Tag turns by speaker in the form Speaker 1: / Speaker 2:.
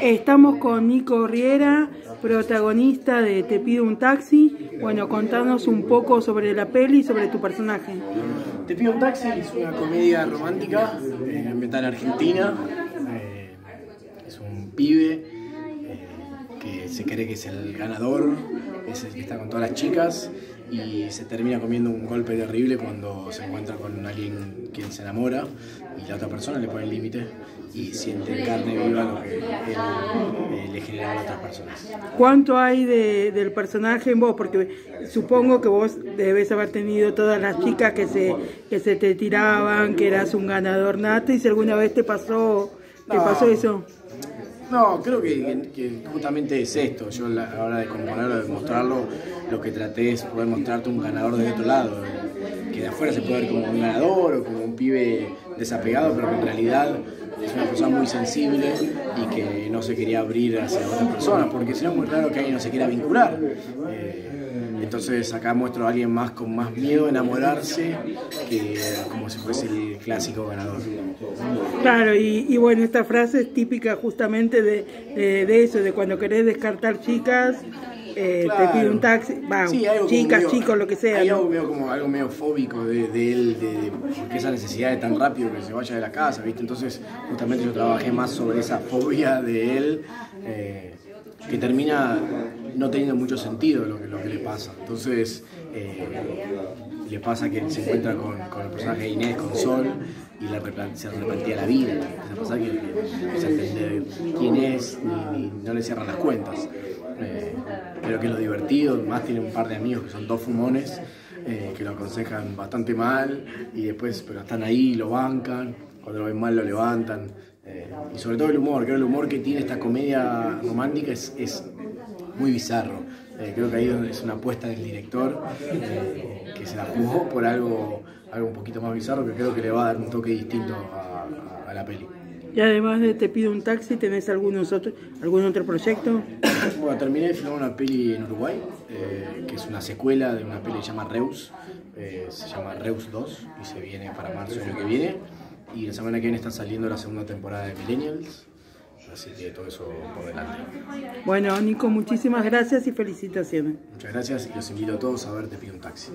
Speaker 1: Estamos con Nico Riera, protagonista de Te pido un taxi. Bueno, contanos un poco sobre la peli y sobre tu personaje.
Speaker 2: Te pido un taxi es una comedia romántica eh, ambientada en Argentina. Eh, es un pibe eh, que se cree que es el ganador, es el que está con todas las chicas y se termina comiendo un golpe terrible cuando se encuentra con alguien quien se enamora y la otra persona le pone el límite y siente carne viva lo que él, eh, le genera a otras personas.
Speaker 1: ¿Cuánto hay de- del personaje en vos? Porque supongo que vos debes haber tenido todas las chicas que se, que se te tiraban, que eras un ganador nato y si alguna vez te pasó, te pasó eso.
Speaker 2: No, creo que, justamente es esto. Yo a la hora de componerlo, de mostrarlo, lo que traté es poder mostrarte un ganador de otro lado. Que de afuera se puede ver como un ganador o como un pibe desapegado, pero que en realidad es una persona muy sensible y que no se quería abrir hacia otras personas, porque si no es muy raro que alguien no se quiera vincular. Eh, entonces acá muestro a alguien más con más miedo a enamorarse que como si fuese el clásico ganador.
Speaker 1: Claro, y, y bueno, esta frase es típica justamente de, de- de eso, de cuando querés descartar chicas, eh,
Speaker 2: Claro.
Speaker 1: te pide un taxi, va,
Speaker 2: Sí,
Speaker 1: chicas,
Speaker 2: medio-
Speaker 1: chicos, lo que sea.
Speaker 2: Hay
Speaker 1: ¿no?
Speaker 2: algo medio, como, algo medio fóbico de, de él, de, de- porque esa necesidad de tan rápido que se vaya de la casa, ¿viste? Entonces, justamente yo trabajé más sobre esa fobia de él, eh, que termina no teniendo mucho sentido lo que, le pasa. Entonces, eh, le pasa que se encuentra con, el personaje de Inés, con Sol, y le replan- se replantea la vida. Empieza a pasar que empieza a entender quién es, ni, ni- no le cierran las cuentas. Eh, pero que es lo divertido, más tiene un par de amigos que son dos fumones, eh, que lo aconsejan bastante mal, y después, pero están ahí, lo bancan, cuando lo ven mal lo levantan. eh, y sobre todo el humor, creo que el humor que tiene esta comedia romántica es, es muy bizarro. Eh, creo que ahí es una apuesta del director eh, que se la jugó por algo, algo un poquito más bizarro que creo que le va a dar un toque distinto a, a- a la peli.
Speaker 1: Y además de Te pido un taxi, ¿tenés algunos otros, algún otro proyecto?
Speaker 2: Bueno, terminé de filmar una peli en Uruguay, eh, que es una secuela de una peli que se llama Reus, eh, se llama Reus 2 y se viene para marzo del año que viene. Y la semana que viene está saliendo la segunda temporada de Millennials, así que todo eso por delante.
Speaker 1: Bueno, Nico, muchísimas gracias y felicitaciones.
Speaker 2: Muchas gracias y los invito a todos a ver Te pido un taxi.